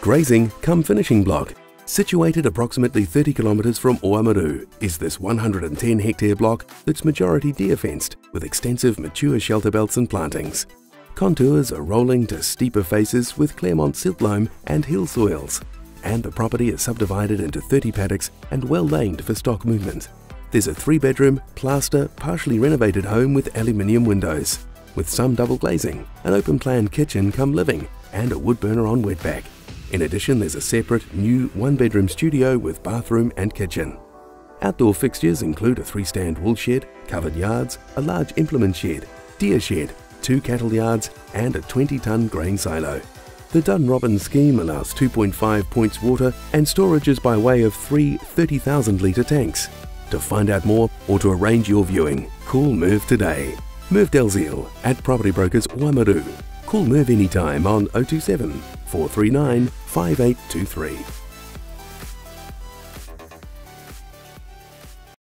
Grazing come finishing block. Situated approximately 30 kilometres from Oamaru is this 110 hectare block that's majority deer fenced with extensive mature shelter belts and plantings. Contours are rolling to steeper faces with Claremont siltloam and hill soils. And the property is subdivided into 30 paddocks and well laned for stock movement. There's a three bedroom, plaster, partially renovated home with aluminium windows, with some double glazing, an open plan kitchen come living, and a wood burner on wetback. In addition, there's a separate, new one bedroom studio with bathroom and kitchen. Outdoor fixtures include a three stand wool shed, covered yards, a large implement shed, deer shed, two cattle yards, and a 20 tonne grain silo. The Dunrobin scheme allows 2.5 points water and storages by way of three 30,000 litre tanks. To find out more or to arrange your viewing, call Merv today. Merv Dalziel at Property Brokers Oamaru. Call Merv anytime on 027 439 5823.